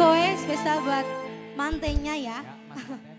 goes spesial buat mantennya ya. ya mantenya.